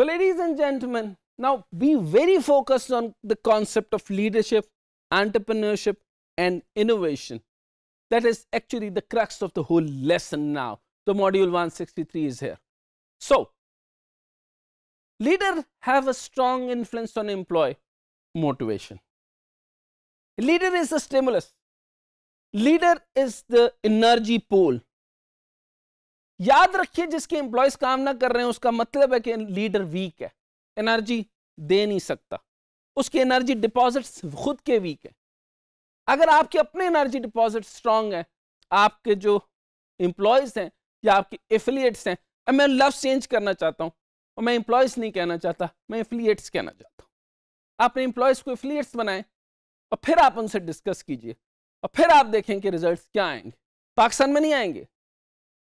So, ladies and gentlemen, now be very focused on the concept of leadership, entrepreneurship, and innovation. That is actually the crux of the whole lesson now. The module 163 is here. So, leader have a strong influence on employee motivation. Leader is the stimulus. Leader is the energy pool. याद रखिए, जिसके employees काम ना कर रहे हैं, उसका मतलब है कि लीडर वीक है। एनर्जी दे नहीं सकता। उसकी एनर्जी डिपॉजिट खुद के वीक है। अगर आपके अपने एनर्जी डिपॉजिट स्ट्रांग है, आपके जो एम्प्लॉयज़ हैं या आपके एफिलिएट्स हैं, अब मैं लव चेंज करना चाहता हूँ, और मैं एम्प्लॉयज़ नहीं कहना चाहता, मैं एफिलिएट्स कहना चाहता हूँ। आपने एम्प्लॉयज़ को एफिलिएट्स बनाए, और फिर आप उनसे डिस्कस कीजिए, और फिर आप देखें कि रिज़ल्ट क्या आएँगे। पाकिस्तान में नहीं आएँगे।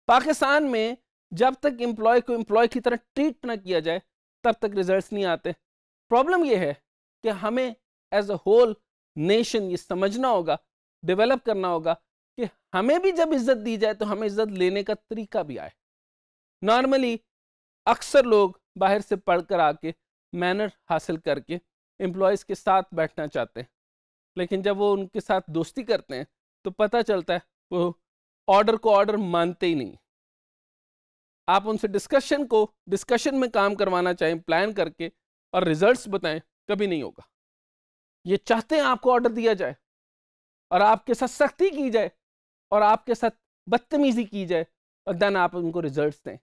पाकिस्तान में जब तक एम्प्लॉय को एम्प्लॉय की तरह ट्रीट ना किया जाए, तब तक रिजल्ट्स नहीं आते। प्रॉब्लम यह है कि हमें एज अ होल नेशन ये समझना होगा डेवलप करना होगा कि हमें भी जब इज़्ज़त दी जाए तो हमें इज़्ज़त लेने का तरीका भी आए। नॉर्मली अक्सर लोग बाहर से पढ़कर आके मैनर हासिल करके एम्प्लॉयज़ के साथ बैठना चाहते हैं, लेकिन जब वो उनके साथ दोस्ती करते हैं तो पता चलता है वो ऑर्डर को ऑर्डर मानते ही नहीं। आप उनसे डिस्कशन को डिस्कशन में काम करवाना चाहें प्लान करके और रिजल्ट्स बताएँ, कभी नहीं होगा। ये चाहते हैं आपको ऑर्डर दिया जाए और आपके साथ सख्ती की जाए और आपके साथ बदतमीजी की जाए, और देन आप उनको रिजल्ट्स दें।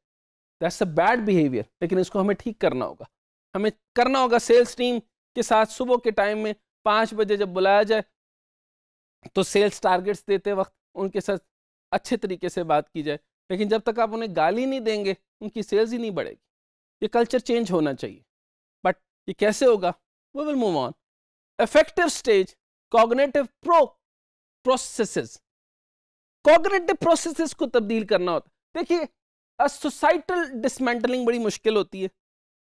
दैट्स अ बैड बिहेवियर लेकिन इसको हमें ठीक करना होगा। हमें करना होगा सेल्स टीम के साथ सुबह के टाइम में पाँच बजे जब बुलाया जाए तो सेल्स टारगेट्स देते वक्त उनके साथ अच्छे तरीके से बात की जाए। लेकिन जब तक आप उन्हें गाली नहीं देंगे, उनकी सेल्स ही नहीं बढ़ेगी। ये कल्चर चेंज होना चाहिए। बट ये कैसे होगा? वो will move on effective stage cognitive pro processes cognitive processes को तब्दील करना होता है। देखिए सोसाइटल डिसमेंटलिंग बड़ी मुश्किल होती है।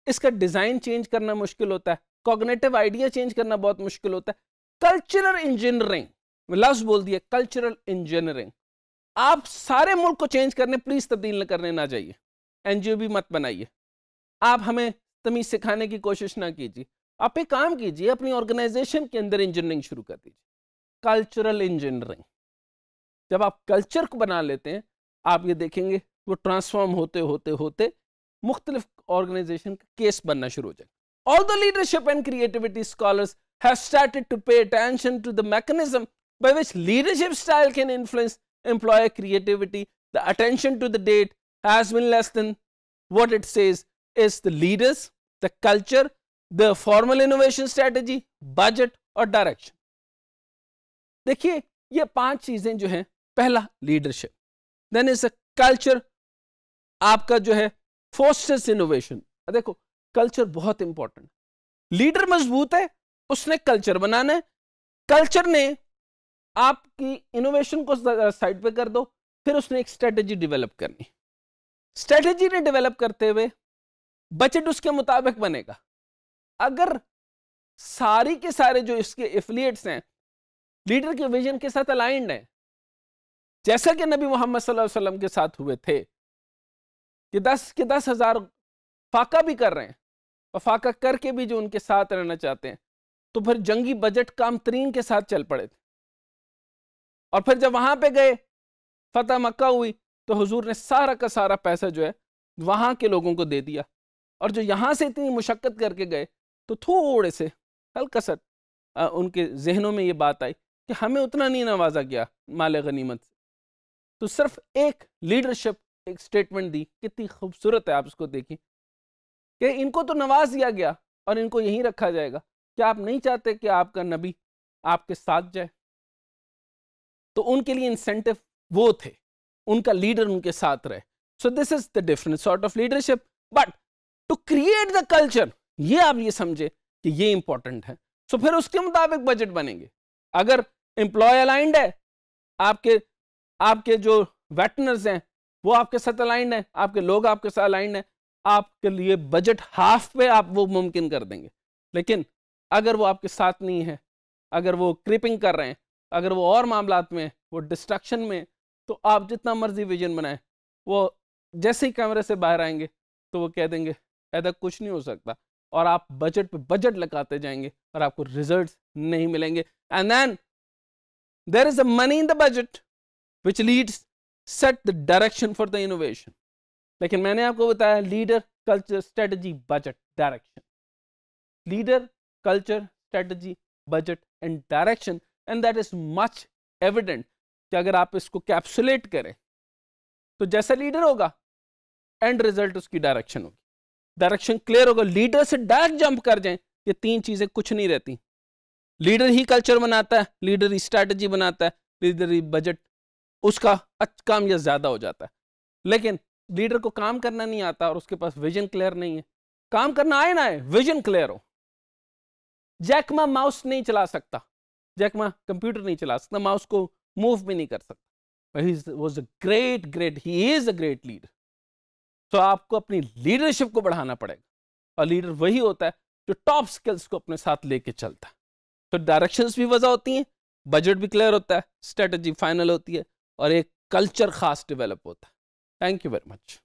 इसका डिज़ाइन चेंज करना मुश्किल होता है। कॉग्नेटिव आइडिया चेंज करना बहुत मुश्किल होता है। कल्चरल इंजीनियरिंग लफ्ज बोल दिया कल्चरल इंजीनियरिंग आप सारे मुल्क को चेंज करने प्लीज़ तब्दील करने ना चाहिए एनजीओ भी मत बनाइए। आप हमें तमीज सिखाने की कोशिश ना कीजिए। आप एक काम कीजिए, अपनी ऑर्गेनाइजेशन के अंदर इंजीनियरिंग शुरू कर दीजिए। कल्चरल इंजीनियरिंग जब आप कल्चर को बना लेते हैं, आप ये देखेंगे, वो ट्रांसफॉर्म होते होते होते मुख्तलिफ़ ऑर्गेनाइजेशन का केस बनना शुरू हो जाए। All the leadership and creativity scholars have started to pay attention to the mechanism by which leadership style can influence employer creativity. The attention to the date has been less than what it says is the leaders, the culture, the formal innovation strategy, budget और direction देखिए ये पाँच चीज़ें जो हैं पहला leadership then is a culture आपका जो है फोस्टर्स इनोवेशन देखो कल्चर बहुत इंपॉर्टेंट लीडर मज़बूत है उसने कल्चर बनाना है कल्चर ने आपकी इनोवेशन को साइड पे कर दो, फिर उसने एक स्ट्रेटेजी डेवलप करनी। स्ट्रेटेजी ने डेवलप करते हुए बजट उसके मुताबिक बनेगा। अगर सारी के सारे जो इसके एफिलिएट्स हैं लीडर के विजन के साथ अलाइंड हैं, जैसा कि नबी मोहम्मद सल्लल्लाहु अलैहि वसल्लम के साथ हुए थे, कि दस, के दस हज़ार फाका भी कर रहे हैं, और फाका करके भी जो उनके साथ रहना चाहते हैं तो फिर जंगी बजट काम तरीन के साथ चल पड़े थे। और फिर जब वहाँ पे गए, फतेह मक्का हुई तो हुजूर ने सारा का सारा पैसा जो है, वहाँ के लोगों को दे दिया। और जो यहाँ से इतनी मुशक्क़त करके गए तो थोड़े से हल्का सा उनके जहनों में ये बात आई कि हमें उतना नहीं नवाजा गया माल गनीमत से। तो सिर्फ़ एक लीडरशिप, एक स्टेटमेंट दी, कितनी खूबसूरत है आप उसको देखिए। कि इनको तो नवाज़ दिया गया और इनको यहीं रखा जाएगा। क्या आप नहीं चाहते कि आपका नबी आपके साथ जाए? तो उनके लिए इंसेंटिव वो थे। उनका लीडर उनके साथ रहे। So this is the different sort of leadership but to create the culture ये आप ये समझे कि ये इंपॉर्टेंट है। सो so फिर उसके मुताबिक बजट बनेंगे। अगर एम्प्लॉय अलाइंड है, आपके आपके जो वेटनर्स हैं, वो आपके साथ अलाइंड है, आपके लोग आपके साथ अलाइंड है, आपके लिए बजट हाफ़ पे आप वो मुमकिन कर देंगे। लेकिन अगर वो आपके साथ नहीं है, अगर वो क्रिपिंग कर रहे हैं अगर वो और मामला में, वो डिस्ट्रक्शन में तो आप जितना मर्ज़ी विजन बनाएँ। वो जैसे ही कैमरे से बाहर आएँगे तो वो कह देंगे, ऐसा कुछ नहीं हो सकता। और आप बजट पे बजट लगाते जाएँगे और आपको रिज़ल्ट नहीं मिलेंगे। And then there is a money in the budget which leads set the direction for the innovation लेकिन मैंने आपको बताया leader culture strategy budget direction leader culture strategy budget and direction and that is much evident कि अगर आप इसको capsulate करें तो जैसा लीडर होगा एंड रिज़ल्ट उसकी डायरेक्शन होगी। डायरेक्शन क्लियर होगा। लीडर से डायरेक्ट जंप कर जाए ये तीन चीज़ें कुछ नहीं रहती। लीडर ही कल्चर बनाता है लीडर ही स्ट्रैटेजी बनाता है लीडर ही बजट उसका अच्छा काम या ज़्यादा हो जाता है। लेकिन लीडर को काम करना नहीं आता और उसके पास विजन क्लियर नहीं है। काम करना आए ना आए विजन क्लियर हो। जैकमा माउस नहीं चला सकता। जैकमा कंप्यूटर नहीं चला सकता माउस को मूव भी नहीं कर सकता। Was a great great he is a great leader तो आपको अपनी लीडरशिप को बढ़ाना पड़ेगा। और लीडर वही होता है जो टॉप स्किल्स को अपने साथ लेके चलता है। तो डायरेक्शंस भी वजह होती हैं बजट भी क्लियर होता है स्ट्रेटजी फाइनल होती है, और एक कल्चर खास डेवलप होता है। Thank you very much